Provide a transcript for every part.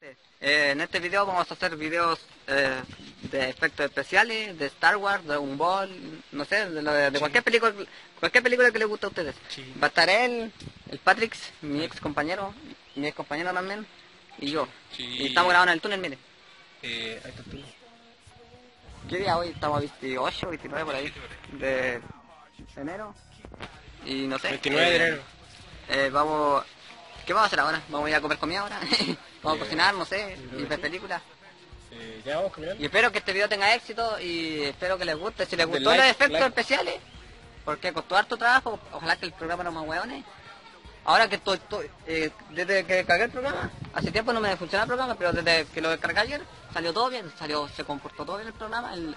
Eh, en este video vamos a hacer videos eh, de efectos especiales, de Star Wars, de un Ball, no sé, de, de- de cualquier película cualquier película que les guste a ustedes. Sí. Va a estar él, el Patrick, mi ex compañero, mi ex compañero también, y yo. Sí. Y estamos grabando en el túnel, mire. Eh, ahí está. ¿Qué día hoy? Estamos a 28, 29 por ahí, de enero. Y no sé. 29 de eh, enero. Vamos... ¿Qué vamos a hacer ahora? ¿Vamos a ir a comer comida ahora? ¿Vamos a cocinar? No sé, y ver películas. Eh, ya vamos caminando. Y espero que este video tenga éxito y espero que les guste. Si les gustó like, los efectos like. especiales, porque costó harto trabajo, ojalá que el programa no más hueones. Ahora que estoy, eh, desde que cargué el programa, hace tiempo no me funcionaba el programa, pero desde que lo descargué ayer, salió todo bien, salió, se comportó todo bien el programa, el,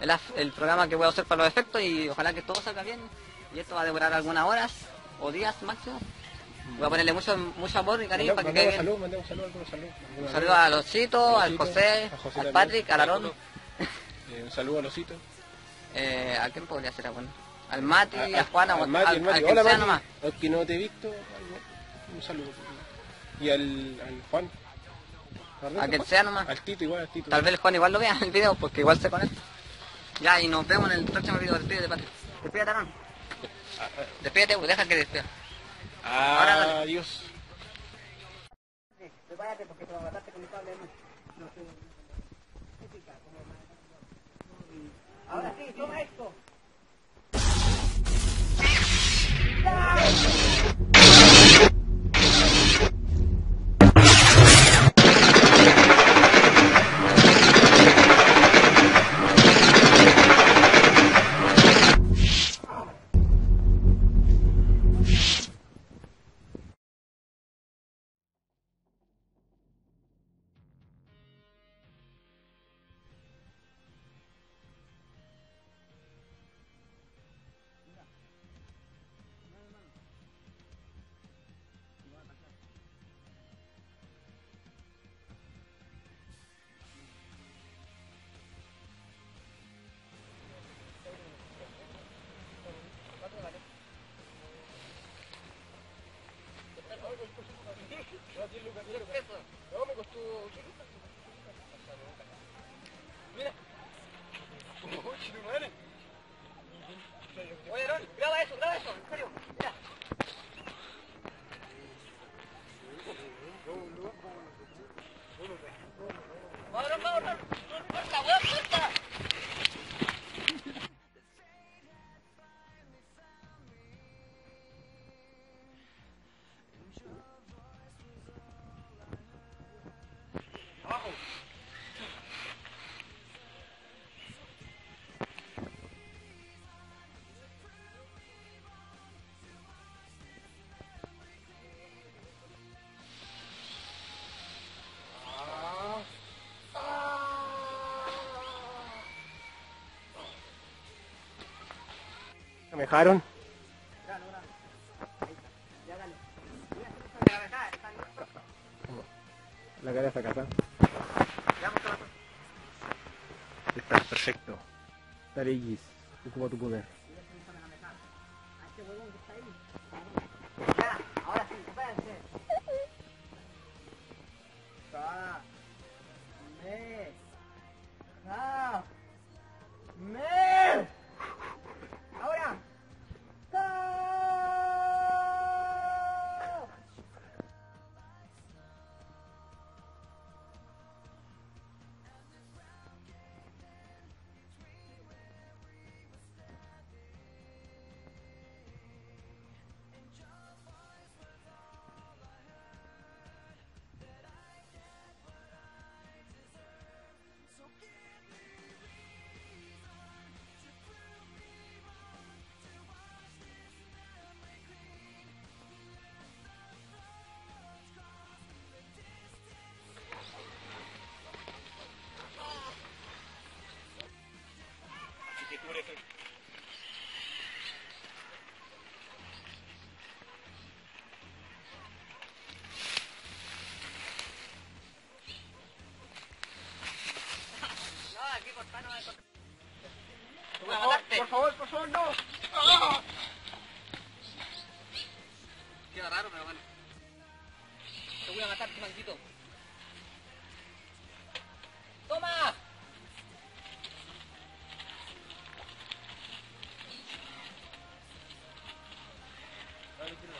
el, el programa que voy a hacer para los efectos y ojalá que todo salga bien. Y esto va a demorar algunas horas o días máximo. Voy a ponerle mucho, mucho amor y cariño para que quede bien. salud, mandemos salud, algunos salud. Un saludo a Losito, al José, al Patrick, al a Aarón. Eh, un saludo a Losito. Eh, ¿A quién podría ser? Ah, bueno, al Mati, a, a Juan, a, al Mati, al, Mati. que Hola, sea Mati. Aunque no te he visto, un saludo. Y al, al Juan. ¿Verdad, A quien sea nomás. Al Tito, igual, al Tito. Tal vez el Juan igual lo vea el video porque igual se conecta. Ya, y nos vemos en el próximo video. Despídete, Patrick. Despídete, Aaron. Despídete, pues, deja que despida. Adiós. Prepárate porque te va a matarte con mi cable Ahora sí, toma esto. ¿Me dejaron? Ya, dale. Mira, la cabeza, está bien. La cara está acá. Está perfecto. Dale X. Ocupa tu poder. Por favor, por favor, no. Queda raro, pero bueno. Te voy a matar, maldito. ¡Toma! ആയിട്ടുള്ള